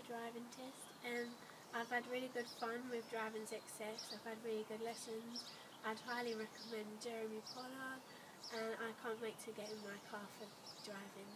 my driving test and I've had really good fun with driving success. I've had really good lessons. I'd highly recommend Jeremy Pollard and I can't wait to get in my car for driving.